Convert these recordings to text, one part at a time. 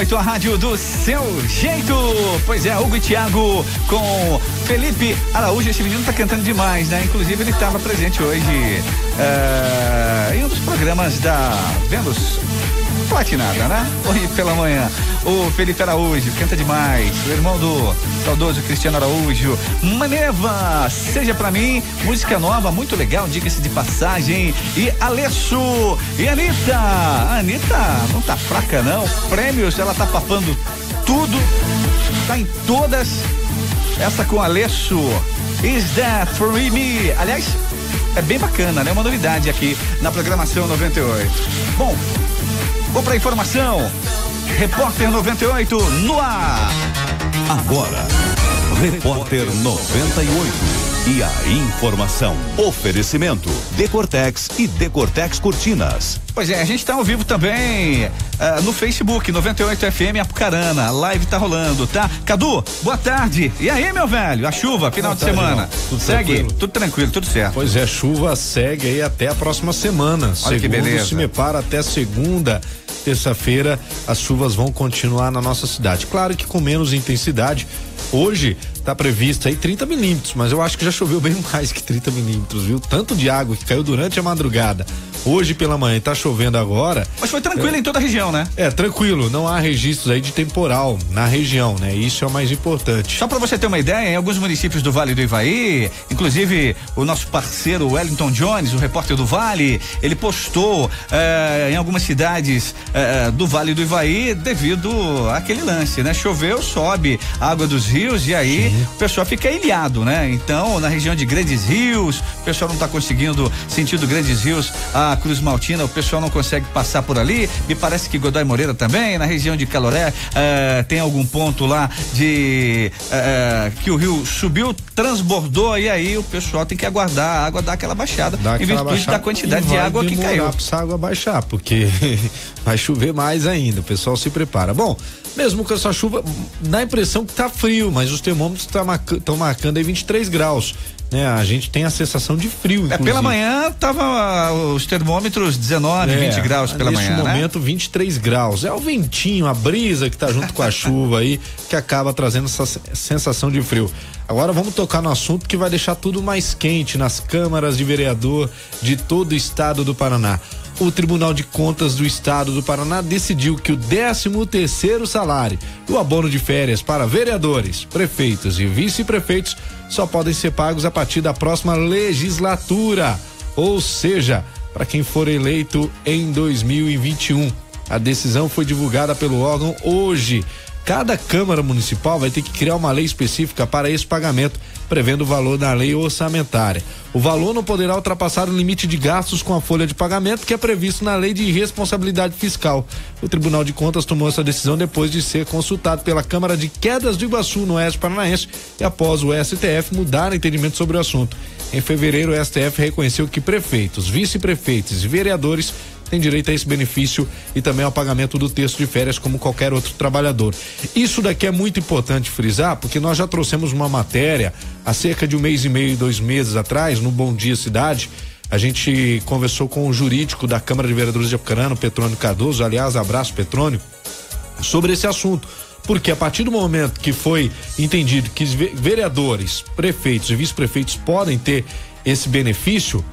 98, a rádio do seu jeito. Pois é, Hugo e Thiago com Felipe Araújo. Esse menino tá cantando demais, né? Inclusive ele estava presente hoje uh, em um dos programas da Vênus platinada, né? Hoje pela manhã. O Felipe Araújo, canta demais. O irmão do saudoso Cristiano Araújo. Maneva, seja pra mim, música nova, muito legal, diga-se de passagem. E Alessio e Anitta. A Anitta não tá fraca, não. Prêmios, ela tá papando tudo. Tá em todas. Essa com Alessio. Is that for me? Aliás, é bem bacana, né? Uma novidade aqui na programação 98. Bom, Vou para informação. Repórter 98 no ar. Agora, Repórter 98. E a informação. Oferecimento. Decortex e Decortex Cortinas. Pois é, a gente está ao vivo também uh, no Facebook, 98 FM Apucarana. A live tá rolando, tá? Cadu, boa tarde. E aí, meu velho? A chuva, final boa de tarde, semana. Tudo segue? Tranquilo. Tudo tranquilo, tudo certo. Pois é, chuva segue aí até a próxima semana. Olha Segundo, que beleza. se me para até segunda terça-feira as chuvas vão continuar na nossa cidade. Claro que com menos intensidade. Hoje está previsto aí 30 milímetros, mas eu acho que já choveu bem mais que 30 milímetros, viu? Tanto de água que caiu durante a madrugada hoje pela manhã está chovendo agora. Mas foi tranquilo é, em toda a região, né? É, tranquilo, não há registros aí de temporal na região, né? Isso é o mais importante. Só para você ter uma ideia, em alguns municípios do Vale do Ivaí, inclusive o nosso parceiro Wellington Jones, o repórter do Vale, ele postou eh, em algumas cidades eh, do Vale do Ivaí devido àquele lance, né? Choveu, sobe a água dos rios e aí Sim. o pessoal fica ilhado, né? Então, na região de Grandes Rios, o pessoal não está conseguindo, sentido Grandes Rios, a Cruz Maltina, o pessoal não consegue passar por ali. Me parece que Godoy Moreira também, na região de Caloré, eh, tem algum ponto lá de eh, que o rio subiu, transbordou e aí o pessoal tem que aguardar a água dar aquela baixada Dá em virtude baixada, da quantidade de água que caiu. Essa água baixar, porque vai chover mais ainda. O pessoal se prepara. Bom, mesmo com essa chuva, dá a impressão que tá frio, mas os termômetros estão marcando, marcando aí 23 graus né? A gente tem a sensação de frio, inclusive. É, pela manhã tava os termômetros 19, é, 20 graus pela manhã, Neste né? momento né? 23 graus. É o ventinho, a brisa que tá junto com a chuva aí que acaba trazendo essa sensação de frio. Agora vamos tocar no assunto que vai deixar tudo mais quente nas câmaras de vereador de todo o estado do Paraná o Tribunal de Contas do Estado do Paraná decidiu que o 13 terceiro salário o abono de férias para vereadores, prefeitos e vice-prefeitos só podem ser pagos a partir da próxima legislatura, ou seja, para quem for eleito em 2021. A decisão foi divulgada pelo órgão hoje. Cada Câmara Municipal vai ter que criar uma lei específica para esse pagamento prevendo o valor da lei orçamentária. O valor não poderá ultrapassar o limite de gastos com a folha de pagamento que é previsto na lei de responsabilidade fiscal. O Tribunal de Contas tomou essa decisão depois de ser consultado pela Câmara de Quedas do Iguaçu, no Oeste Paranaense, e após o STF mudar entendimento sobre o assunto. Em fevereiro, o STF reconheceu que prefeitos, vice-prefeitos e vereadores tem direito a esse benefício e também ao pagamento do texto de férias como qualquer outro trabalhador. Isso daqui é muito importante frisar, porque nós já trouxemos uma matéria há cerca de um mês e meio, dois meses atrás, no Bom Dia Cidade. A gente conversou com o jurídico da Câmara de Vereadores de Apucarana, Petrônio Cardoso, aliás, abraço Petrônio, sobre esse assunto. Porque a partir do momento que foi entendido que vereadores, prefeitos e vice-prefeitos podem ter esse benefício,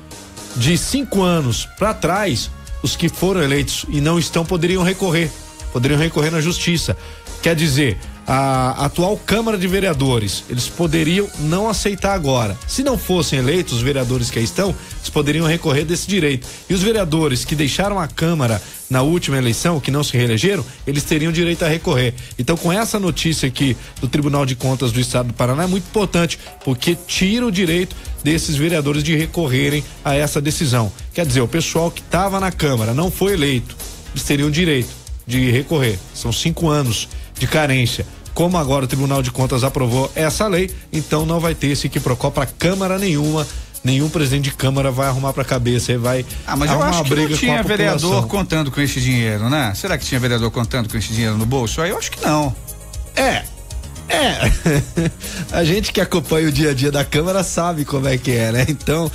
de cinco anos para trás, os que foram eleitos e não estão poderiam recorrer, poderiam recorrer na justiça. Quer dizer, a atual Câmara de Vereadores, eles poderiam não aceitar agora. Se não fossem eleitos os vereadores que aí estão, eles poderiam recorrer desse direito. E os vereadores que deixaram a Câmara na última eleição, que não se reelegeram, eles teriam direito a recorrer. Então, com essa notícia aqui do Tribunal de Contas do Estado do Paraná é muito importante, porque tira o direito desses vereadores de recorrerem a essa decisão. Quer dizer, o pessoal que estava na Câmara não foi eleito, eles teriam direito de recorrer. São cinco anos de carência. Como agora o Tribunal de Contas aprovou essa lei, então não vai ter esse que para Câmara nenhuma nenhum presidente de Câmara vai arrumar pra cabeça, ele vai Ah, mas eu acho que não tinha vereador contando com esse dinheiro, né? Será que tinha vereador contando com esse dinheiro no bolso? Aí eu acho que não. É, é, a gente que acompanha o dia a dia da Câmara sabe como é que é, né? Então,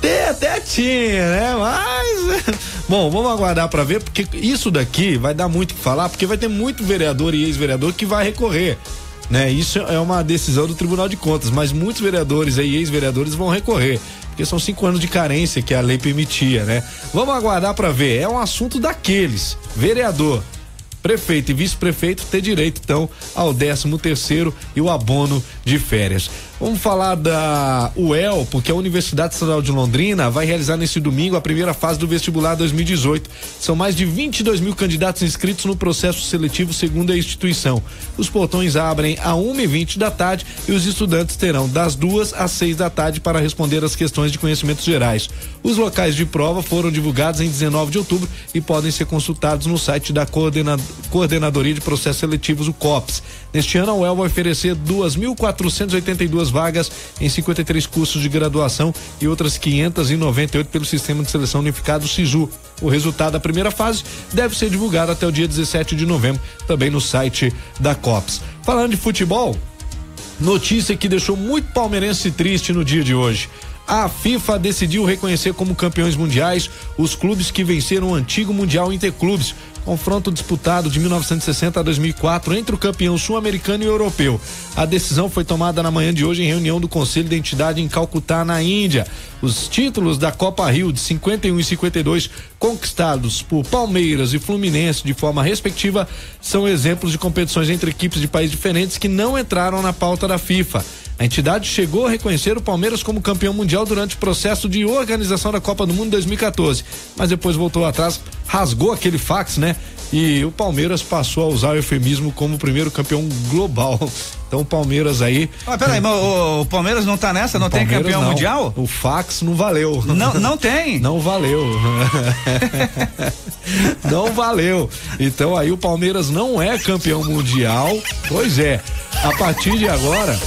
tem até tinha, né? Mas, bom, vamos aguardar para ver, porque isso daqui vai dar muito o que falar, porque vai ter muito vereador e ex-vereador que vai recorrer. Né? Isso é uma decisão do Tribunal de Contas, mas muitos vereadores e ex-vereadores vão recorrer porque são cinco anos de carência que a lei permitia, né? Vamos aguardar para ver. É um assunto daqueles. Vereador, prefeito e vice-prefeito ter direito então ao 13 terceiro e o abono de férias. Vamos falar da UEL, porque a Universidade Estadual de Londrina vai realizar nesse domingo a primeira fase do vestibular 2018. São mais de 22 mil candidatos inscritos no processo seletivo, segundo a instituição. Os portões abrem a 1h20 da tarde e os estudantes terão das duas às seis da tarde para responder as questões de conhecimentos gerais. Os locais de prova foram divulgados em 19 de outubro e podem ser consultados no site da Coordenadoria de Processos Seletivos, o COPS. Neste ano, a UEL vai oferecer 2.482 vagas em 53 cursos de graduação e outras 598 pelo Sistema de Seleção Unificado SISU. O resultado da primeira fase deve ser divulgado até o dia 17 de novembro, também no site da COPS. Falando de futebol, notícia que deixou muito palmeirense triste no dia de hoje. A FIFA decidiu reconhecer como campeões mundiais os clubes que venceram o antigo Mundial Interclubes, confronto disputado de 1960 a 2004 entre o campeão sul-americano e europeu. A decisão foi tomada na manhã de hoje em reunião do Conselho de Entidade em Calcutá, na Índia. Os títulos da Copa Rio de 51 e 52 conquistados por Palmeiras e Fluminense de forma respectiva são exemplos de competições entre equipes de países diferentes que não entraram na pauta da FIFA. A entidade chegou a reconhecer o Palmeiras como campeão mundial durante o processo de organização da Copa do Mundo 2014, mas depois voltou atrás, rasgou aquele fax, né? E o Palmeiras passou a usar o eufemismo como o primeiro campeão global. Então o Palmeiras aí. Ah, peraí, mas o, o, Palmeiras não tá nessa? Não tem campeão não. mundial? O fax não valeu. Não, não tem? Não valeu. não valeu. Então aí o Palmeiras não é campeão mundial. Pois é. A partir de agora,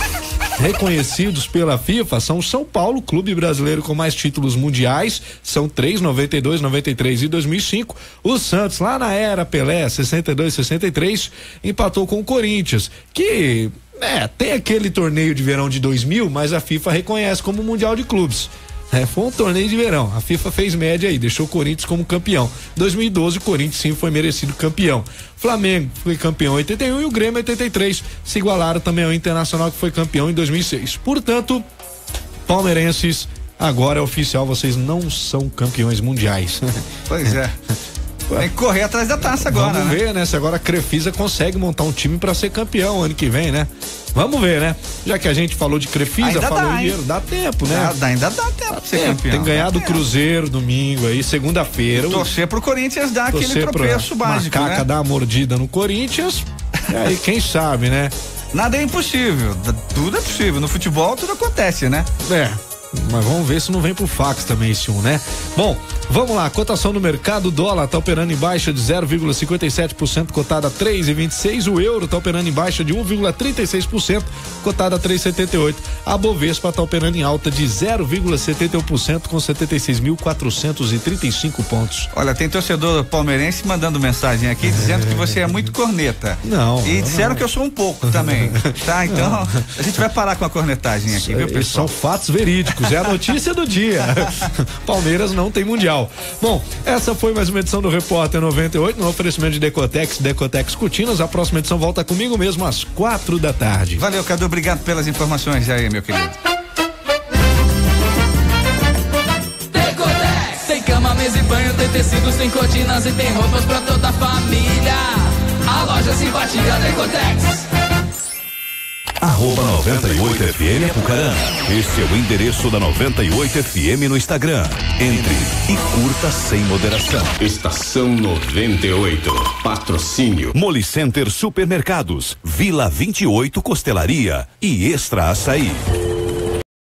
reconhecidos pela FIFA são São Paulo, clube brasileiro com mais títulos mundiais, são três, 92, 93 e 2005. O Santos, lá na era Pelé, 62, 63, empatou com o Corinthians, que é, tem aquele torneio de verão de 2000, mas a FIFA reconhece como Mundial de Clubes. É, foi um torneio de verão. A FIFA fez média aí, deixou o Corinthians como campeão. 2012, o Corinthians sim foi merecido campeão. Flamengo foi campeão em 81 e o Grêmio em 83. Se igualaram também ao Internacional que foi campeão em 2006. Portanto, palmeirenses, agora é oficial, vocês não são campeões mundiais. Pois é. Tem que correr atrás da taça agora. Vamos né? ver, né? Se agora a Crefisa consegue montar um time para ser campeão ano que vem, né? Vamos ver, né? Já que a gente falou de Crefisa, ainda falou dá, dinheiro, dá tempo, né? Dá, ainda dá tempo dá ser tempo. campeão. Tem ganhado o Cruzeiro domingo aí, segunda-feira. Torcer pro Corinthians dar aquele tropeço básico, Macaca né? dar uma mordida no Corinthians, e aí quem sabe, né? Nada é impossível, tudo é possível. No futebol tudo acontece, né? É. Mas vamos ver se não vem pro fax também esse um, né? Bom, vamos lá, cotação no mercado, o dólar tá operando em baixa de 0,57%, cotada a 3,26, o euro tá operando em baixa de 1,36%, cotada a 3,78. A Bovespa tá operando em alta de 0,71% com 76.435 pontos. Olha, tem torcedor palmeirense mandando mensagem aqui dizendo que você é muito corneta. Não. E disseram não. que eu sou um pouco também. tá, então não. a gente vai parar com a cornetagem aqui, viu, pessoal? São fatos verídicos é a notícia do dia. Palmeiras não tem mundial. Bom, essa foi mais uma edição do Repórter 98, no oferecimento de Decotex, Decotex Cutinas. A próxima edição volta comigo mesmo às quatro da tarde. Valeu, Cadu, obrigado pelas informações aí, meu querido. Decotex, tem cama, mesa e banho, tem tecidos, tem cortinas e tem roupas pra toda a família. A loja simpatia Decotex. Arroba 98 FM Apucarana. Este é o endereço da 98 FM no Instagram. Entre e curta sem moderação. Estação 98. Patrocínio. Molicenter Supermercados. Vila 28 Costelaria e Extra Açaí.